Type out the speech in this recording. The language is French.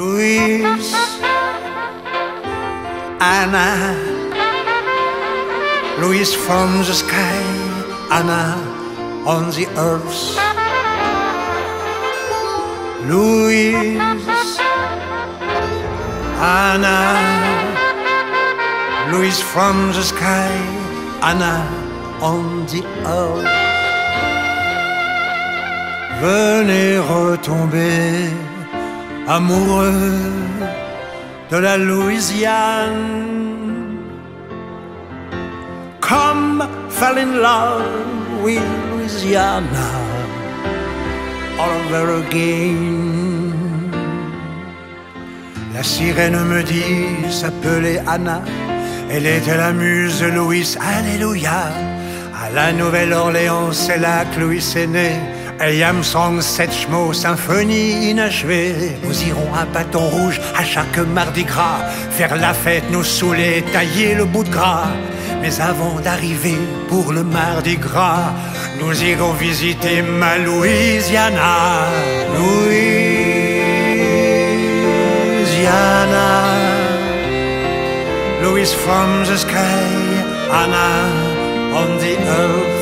Louise, Anna, Louise from the sky, Anna on the earth. Louise, Anna, Louise from the sky, Anna on the earth. Venez retomber amoureux de la Louisiane. Come, fall in love with Louisiana all over again. La sirène me dit s'appelait Anna. Elle était la muse Louis, Alléluia. À la Nouvelle-Orléans, c'est là que Louis est né. Ayam Song, cette chmo, symphonie inachevée. Nous irons à bâton rouge à chaque mardi gras, faire la fête, nous saouler, tailler le bout de gras. Mais avant d'arriver pour le mardi gras, nous irons visiter ma Louisiana. Louisiana. Louis from the sky, Anna on the earth.